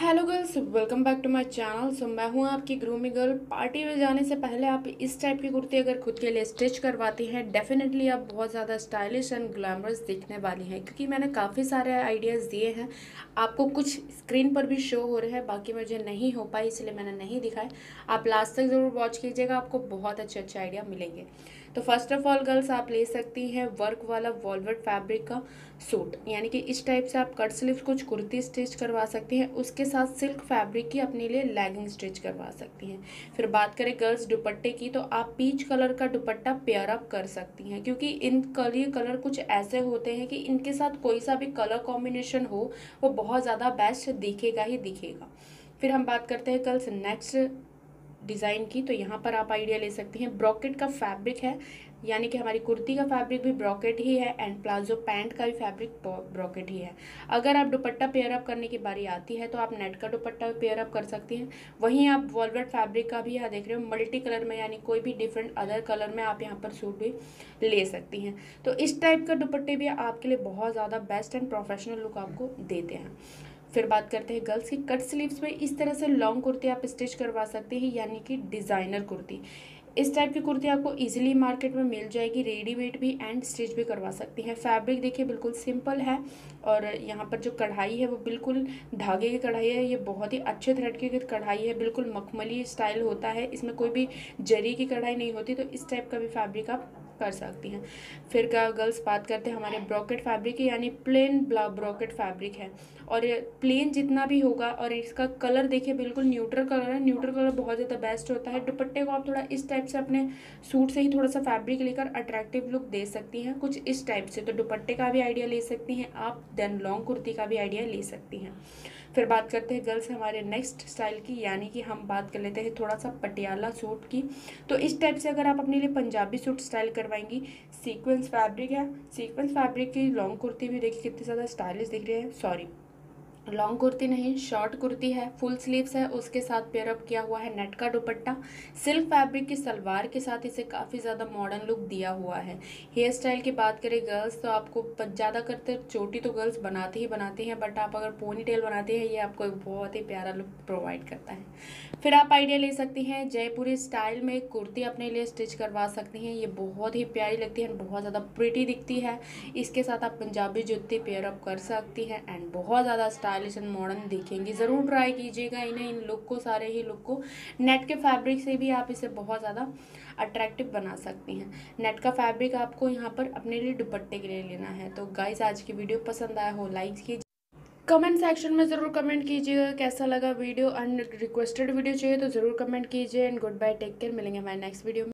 Hello girls welcome back to my channel so मैं हूँ आपकी ग्रूमी गर्ल पार्टी में जाने से पहले आप इस टाइप की कुर्ती अगर खुद के लिए स्टिच करवाती हैं डेफिनेटली आप बहुत ज़्यादा स्टाइलिश एंड ग्लैमरस दिखने वाली हैं, क्योंकि मैंने काफ़ी सारे आइडियाज़ दिए हैं। आपको कुछ स्क्रीन पर भी शो हो रहे हैं, बाकी मुझे नहीं हो पाई, इसलिए मैंने नहीं दिखाए। आप लास्ट तक ज़रूर वॉच कीजिएगा, आपको बहुत अच्छे अच्छे आइडिया मिलेंगे। तो फ़र्स्ट ऑफ़ ऑल गर्ल्स आप ले सकती हैं वर्क वाला वॉलवेट फैब्रिक का सूट यानी कि इस टाइप से आप कट स्लीव कुछ कुर्ती स्टिच करवा सकती हैं। उसके साथ सिल्क फैब्रिक की अपने लिए लेगिंग स्टिच करवा सकती हैं। फिर बात करें गर्ल्स दुपट्टे की तो आप पीच कलर का दुपट्टा पेयर अप कर सकती हैं। क्योंकि इन कली कलर कुछ ऐसे होते हैं कि इनके साथ कोई सा भी कलर कॉम्बिनेशन हो, वो बहुत ज़्यादा बेस्ट दिखेगा ही दिखेगा। फिर हम बात करते हैं गर्ल्स नेक्स्ट डिज़ाइन की तो यहाँ पर आप आइडिया ले सकती हैं। ब्रॉकेट का फैब्रिक है, यानी कि हमारी कुर्ती का फैब्रिक भी ब्रॉकेट ही है एंड प्लाजो पैंट का भी फैब्रिक ब्रॉकेट ही है। अगर आप दुपट्टा पेयर अप करने की बारी आती है तो आप नेट का दुपट्टा पेयर अप कर सकती हैं। वहीं आप वॉलवेट फैब्रिक का भी यहाँ देख रहे हो, मल्टी कलर में, यानी कोई भी डिफरेंट अदर कलर में आप यहाँ पर सूट भी ले सकती हैं। तो इस टाइप का दुपट्टे भी आपके लिए बहुत ज़्यादा बेस्ट एंड प्रोफेशनल लुक आपको देते हैं। फिर बात करते हैं गर्ल्स की। कट स्लीव्स में इस तरह से लॉन्ग कुर्ती आप स्टिच करवा सकते हैं, यानी कि डिज़ाइनर कुर्ती। इस टाइप की कुर्ती आपको इजीली मार्केट में मिल जाएगी रेडीमेड भी एंड स्टिच भी करवा सकती हैं। फैब्रिक देखिए बिल्कुल सिंपल है और यहाँ पर जो कढ़ाई है वो बिल्कुल धागे की कढ़ाई है। ये बहुत ही अच्छे थ्रेड की कढ़ाई है, बिल्कुल मखमली स्टाइल होता है। इसमें कोई भी जरी की कढ़ाई नहीं होती तो इस टाइप का भी फैब्रिक आप कर सकती हैं। फिर क्या गर्ल्स बात करते हैं, हमारे ब्रॉकेट फैब्रिक की यानी प्लेन ब्रॉकेट फैब्रिक है। और प्लेन जितना भी होगा, और इसका कलर देखिए, बिल्कुल न्यूट्रल कलर है। न्यूट्रल कलर बहुत ज़्यादा बेस्ट होता है। दुपट्टे को आप थोड़ा इस टाइप से अपने सूट से ही थोड़ा सा फैब्रिक लेकर अट्रैक्टिव लुक दे सकती हैं। कुछ इस टाइप से तो दुपट्टे का भी आइडिया ले सकती हैं आप देन लॉन्ग कुर्ती का भी आइडिया ले सकती हैं। फिर बात करते हैं गर्ल्स हमारे नेक्स्ट स्टाइल की, यानी कि हम बात कर लेते हैं थोड़ा सा पटियाला सूट की। तो इस टाइप से अगर आप अपने लिए पंजाबी सूट स्टाइल करवाएँगी सीक्वेंस फैब्रिक है। सीक्वेंस फैब्रिक की लॉन्ग कुर्ती भी देखिए कितनी ज़्यादा स्टाइलिश दिख रही है। सॉरी लॉन्ग कुर्ती नहीं शॉर्ट कुर्ती है फुल स्लीव्स है, उसके साथ पेयरअप किया हुआ है नेट का दुपट्टा। सिल्क फैब्रिक की सलवार के साथ इसे काफ़ी ज़्यादा मॉडर्न लुक दिया हुआ है। हेयर स्टाइल की बात करें गर्ल्स तो आपको ज़्यादा करते चोटी तो गर्ल्स बनाते ही बनाते हैं बट आप अगर पोनी टेल बनाते हैं, ये आपको एक बहुत ही प्यारा लुक प्रोवाइड करता है। फिर आप आइडिया ले सकती हैं, जयपुरी स्टाइल में कुर्ती अपने लिए स्टिच करवा सकती हैं, ये बहुत ही प्यारी लगती है बहुत ज़्यादा प्रिटी दिखती है। इसके साथ आप पंजाबी जुत्ती पेयरअप कर सकती हैं एंड बहुत ज़्यादा स्टाइल स्टाइलिश एंड मॉडर्न दिखेंगी। ज़रूर ट्राई कीजिएगा इन्हें, इन लुक को, सारे ही लुक को। नेट के फैब्रिक से भी आप इसे बहुत ज़्यादा अट्रैक्टिव बना सकती हैं। नेट का फैब्रिक आपको यहाँ पर अपने लिए दुपट्टे के लिए लेना है। तो गाइस आज की वीडियो पसंद आया हो लाइक कीजिए। कमेंट सेक्शन में ज़रूर कमेंट कीजिएगा, कैसा लगा वीडियो एंड रिक्वेस्टेड वीडियो चाहिए तो ज़रूर कमेंट कीजिए। And good bye take care मिलेंगे हमारे नेक्स्ट वीडियो में।